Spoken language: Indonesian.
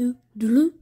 du dulu.